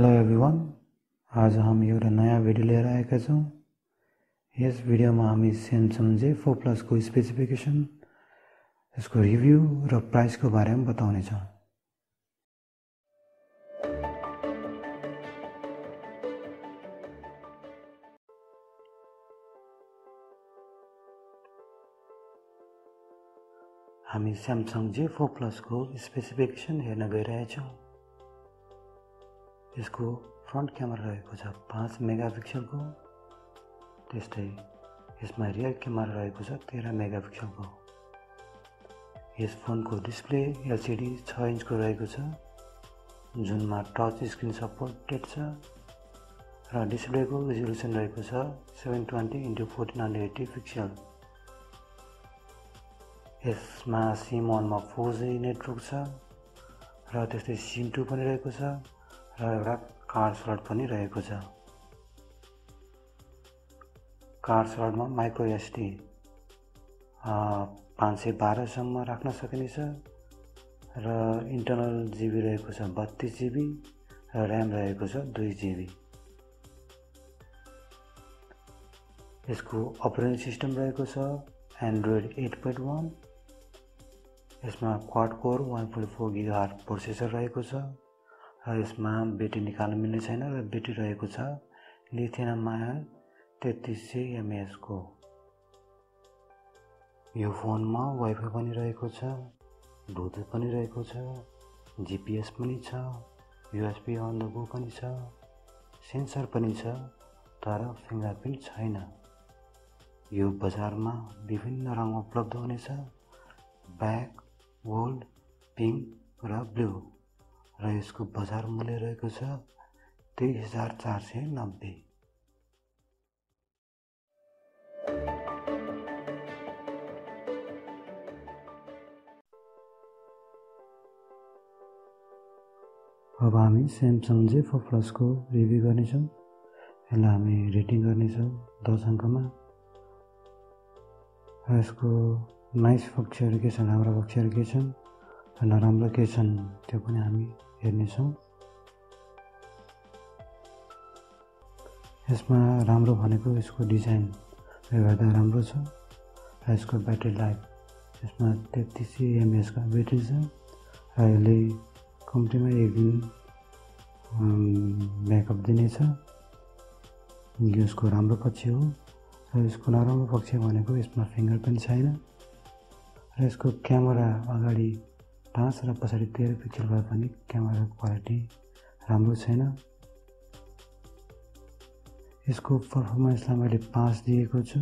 Hello everyone आज हम एउटा नयाँ भिडियो लिएर आएका छौँ यस भिडियोमा हामी स्यामसङ जे फोर प्लसको स्पेसिफिकेसन यसको रिभ्यू र प्राइसको बारेमा बताउनेछौँ हामी Samsung J four plus प्लसको specification हेर्न गइरहेछौँ यसको फ्रन्ट क्यामेरा रहेको छ पाँच मेगापिक्सलको। त्यस्तै यसमा रियर क्यामेरा रहेको छ तेह्र मेगापिक्सलको। यस फोनको डिस्प्ले एलसिडी छ इन्चको रहेको छ। जुनमा टच स्क्रिन सपोर्टेड छ र डिस्प्लेको रेजोल्युसन रहेको छ seven twenty into fourteen hundred eighty pixel. यसमा सिम वानमा फोर जी नेटवर्क छ र त्यस्तै सिम टू पनि रहेको छ। र एउटा कार्ड स्लट पनि रहेको छ। कार्ड स्लटमा माइक्रो एसडी पाँच सय बाह्रसम्म राख्न सकिनेछ र इन्टरनल जिबी रहेको छ बत्तिस जिबी र ऱ्याम रहेको छ दुई जिबी। यसको अपरेटिङ सिस्टम रहेको छ एन्ड्रोइड एट पोइन्ट वान। यसमा quad core one point four giga processor रहेको छ। र यसमा ब्याट्री निकाल्न मिल्ने छैन र ब्याट्री रहेको छ। लिथियम आयन तेत्तिस सय एमएएचको यो फोनमा वाइफाई पनि रहेको छ ब्लुटुथ पनि रहेको छ जिपिएस पनि छ युएसपी अन द गो पनि छ सेन्सर पनि छ तर फिङ्गरप्रिन्ट छैन। यो बजारमा विभिन्न रङ उपलब्ध हुनेछ ब्ल्याक गोल्ड पिङ्क र ब्लू। र यसको बजार मूल्य रहेको छ तेइस हजार चार सय नब्बे। अब हामी स्यामसङ जे फोर प्लसको रिभ्यू गर्नेछौँ। यसलाई हामी रेटिङ गर्नेछौँ दस अङ्कमा। यसको नाइस पक्षहरू के छन् राम्रो पक्षहरू के छन् र नराम्रो के छन् त्यो पनि हामी हेर्नेछौँ। यसमा राम्रो भनेको यसको डिजाइनले गर्दा राम्रो छ र यसको ब्याट्री लाइफ यसमा तेत्तिस एमएचको ब्याट्री छ र यसले कम्तीमा एक दिन ब्याकअप दिनेछ। यसको राम्रो पक्ष हो र यसको नराम्रो पक्ष भनेको यसमा फिङ्गर पनि छैन। र यसको क्यामेरा अगाडि पाँच र पछाडि तेह्र पिक्सल भए पनि क्यामेराको क्वालिटी राम्रो छैन। यसको पर्फर्मेन्सलाई मैले पाँच दिएको छु।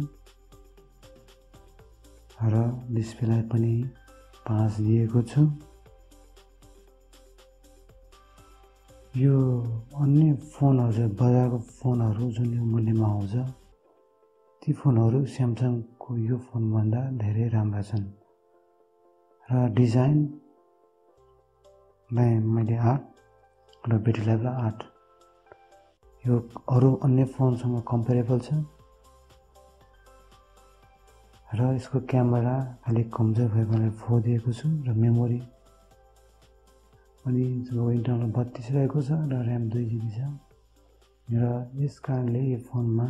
र डिस्प्लेलाई पनि पाँच दिएको छु। यो अन्य फोनहरू बजारको फोनहरू जुन यो मूल्यमा आउँछ ती फोनहरू स्यामसङको यो फोनभन्दा धेरै राम्रा छन्। र डिजाइन लाई मैले आठ र ब्याट्री लाइफलाई आठ। यो अरू अन्य फोनसँग कम्पेरेबल छ। र यसको क्यामेरा अलिक कमजोर भएको कारणले फोर दिएको छु र मेमोरी जो इन्टरनल बत्तिस रहेको छ र ऱ्याम दुई जिबी छ। र यस कारणले यो फोनमा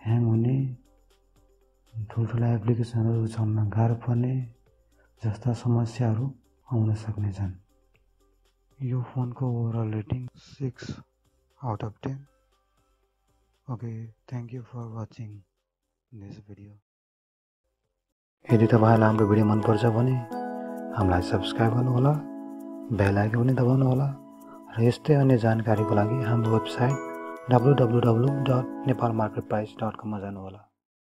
ह्याङ हुने ठुल्ठुला एप्लिकेसनहरू चल्न गाह्रो पर्ने जस्ता समस्याहरू आउन सक्नेछन् यो फोनको overall rating six out of ten. Okay thank you for watching this video यदि तपाईँलाई हाम्रो भिडियो मनपर्छ भने हामीलाई सब्सक्राइब गर्नुहोला बेल आइकन पनि दबाउनुहोला र यस्तै अन्य जानकारीको लागि हाम्रो website W W W dot Nepal market price dot कममा जानुहोला।